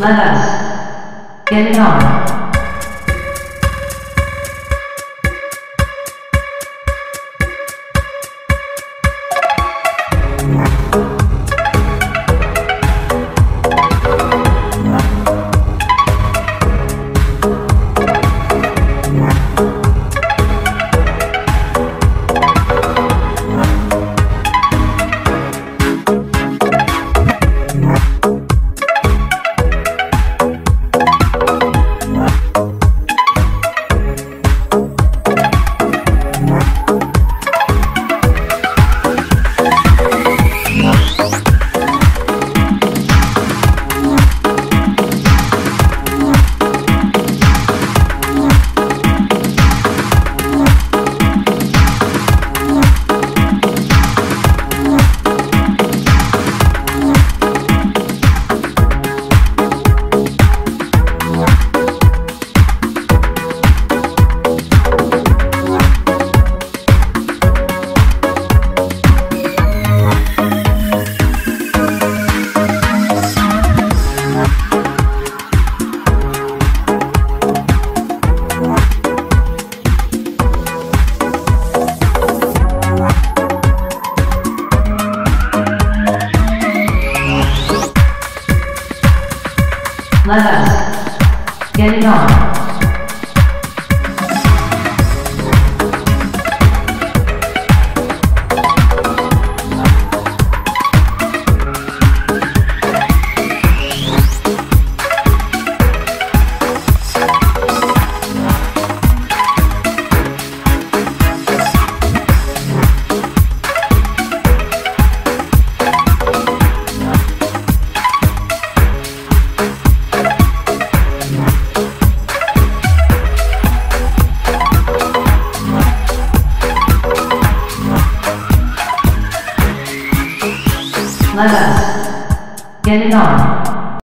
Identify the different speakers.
Speaker 1: Let us get it on. Let us get it on. Let us get it on.